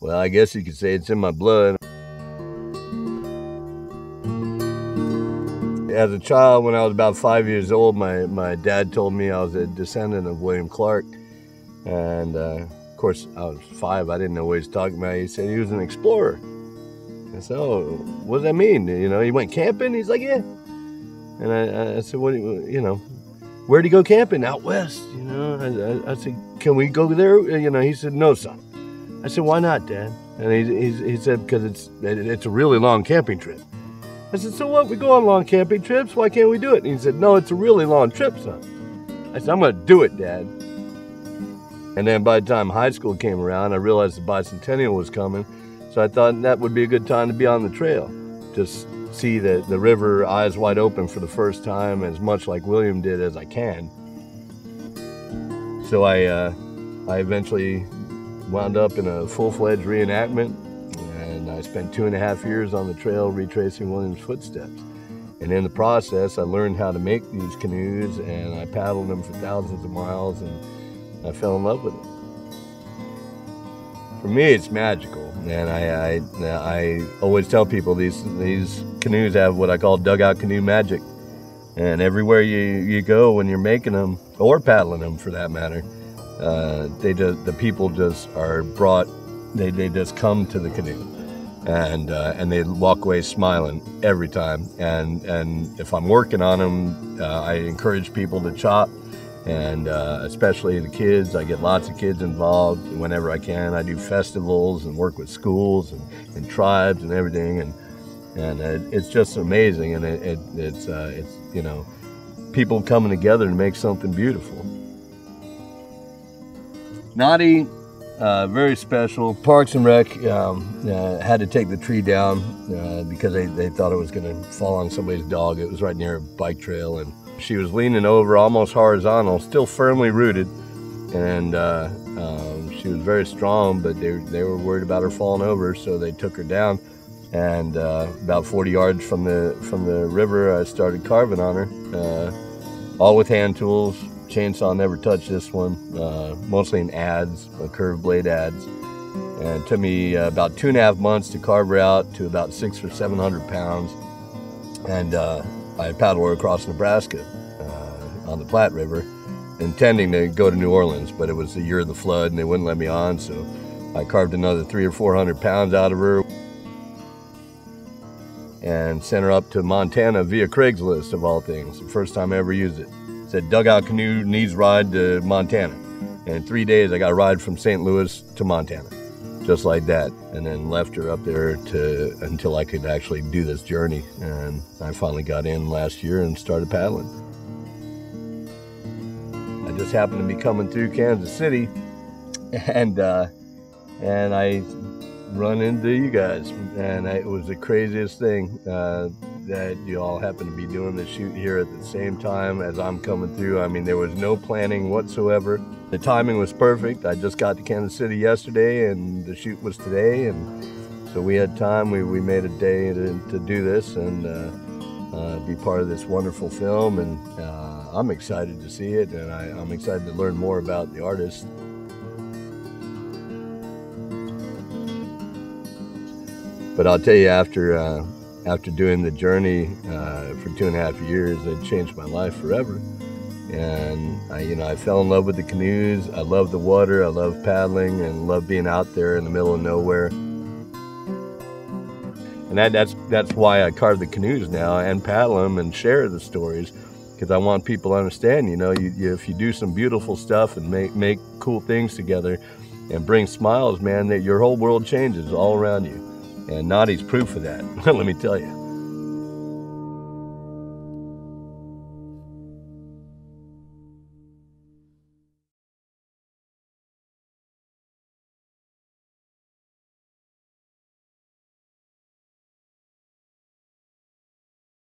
Well, I guess you could say it's in my blood. As a child, when I was about five years old, my, my dad told me I was a descendant of William Clark. And uh, of course, I was five. I didn't know what he was talking about. He said he was an explorer. I said, "Oh, what does that mean? You know, he went camping." He's like, "Yeah." And I, I said, "What? You you know, where'd he go camping? Out west." You know, I, I, I said, "Can we go there?" You know, he said, "No, son." I said, "Why not, Dad?" And he, he, he said, "Because it's it's a really long camping trip." I said, "So what? We go on long camping trips. Why can't we do it?" And he said, "No, it's a really long trip, son." I said, "I'm going to do it, Dad." And then by the time high school came around, I realized the bicentennial was coming. So I thought that would be a good time to be on the trail. Just see the, the river eyes wide open for the first time, as much like William did as I can. So I, uh, I eventually wound up in a full-fledged reenactment, and I spent two and a half years on the trail retracing William's footsteps. And in the process, I learned how to make these canoes, and I paddled them for thousands of miles, and I fell in love with it. For me, it's magical, and I, I, I always tell people these these canoes have what I call dugout canoe magic, and everywhere you, you go when you're making them or paddling them for that matter, uh, they the people just are brought, they, they just come to the canoe, and uh, and they walk away smiling every time. And and if I'm working on them, uh, I encourage people to chop and uh, especially the kids. I get lots of kids involved whenever I can. I do festivals and work with schools and, and tribes and everything, and and it, it's just amazing. And it, it it's uh, it's you know people coming together to make something beautiful. Knotty. Uh, very special. Parks and Rec um, uh, had to take the tree down uh, because they, they thought it was going to fall on somebody's dog. It was right near a bike trail, and she was leaning over almost horizontal, still firmly rooted, and uh, um, she was very strong, but they, they were worried about her falling over, so they took her down. And uh, about 40 yards from the from the river, I started carving on her, uh, all with hand tools. Chainsaw never touched this one, uh, mostly in adze, curved blade adze. And it took me uh, about two and a half months to carve her out to about six or 700 pounds. And uh, I paddled her across Nebraska uh, on the Platte River, intending to go to New Orleans, but it was the year of the flood and they wouldn't let me on, so I carved another three or four hundred pounds out of her and sent her up to Montana via Craigslist of all things. The first time I ever used it. Said dugout canoe needs ride to Montana. And in three days I got a ride from St. Louis to Montana just like that, and then left her up there to until I could actually do this journey. And I finally got in last year and started paddling. I just happened to be coming through Kansas City, and uh, and I run into you guys, and it was the craziest thing uh, that you all happen to be doing the shoot here at the same time as I'm coming through. I mean, there was no planning whatsoever. The timing was perfect. I just got to Kansas City yesterday, and the shoot was today, and so we had time. We, we made a day to, to do this and uh, uh, be part of this wonderful film, and uh, I'm excited to see it, and I, I'm excited to learn more about the artist. But I'll tell you, after uh, after doing the journey uh, for two and a half years, it changed my life forever. And I, you know, I fell in love with the canoes. I love the water. I love paddling and love being out there in the middle of nowhere. And that, that's that's why I carve the canoes now and paddle them and share the stories because I want people to understand. You know, you, you, if you do some beautiful stuff and make make cool things together and bring smiles, man, that your whole world changes all around you. And Knotty's proof of that, let me tell you.